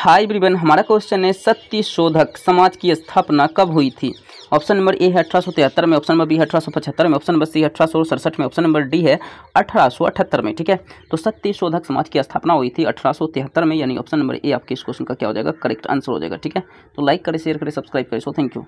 High ब्रिबन, हमारा question है, सत्य शोधक समाज की स्थापना कब हुई थी? ऑप्शन नंबर ए है अठारह सौ में ऑप्शन नंबर बी है अठारह सौ पचहत्तर में ऑप्शन नंबर सी है अठारह सौ सड़सठ में ऑप्शन नंबर डी है अठारह सौ अठहत्तर में, ठीक है? तो सत्य शोधक समाज की स्थापना हुई थी अठारह सौ तिहत्तर में, यानी ऑप्शन नंबर ए आपके इस क्वेश्चन का क्या हो जाएगा? करेक्ट आंसर हो जाएगा, ठीक है? तो लाइक करें शेयर करें सब्सक्राइब करें सो थैंक यू